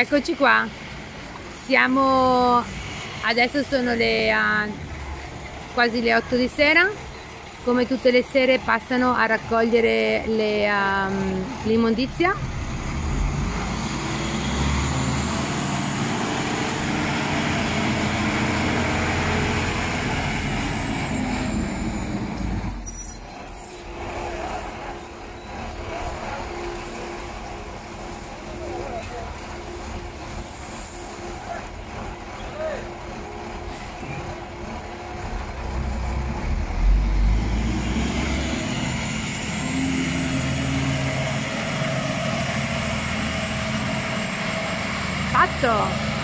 Eccoci qua, siamo, adesso sono le uh, quasi le 8 di sera, come tutte le sere passano a raccogliere um, l'immondizia Exacto.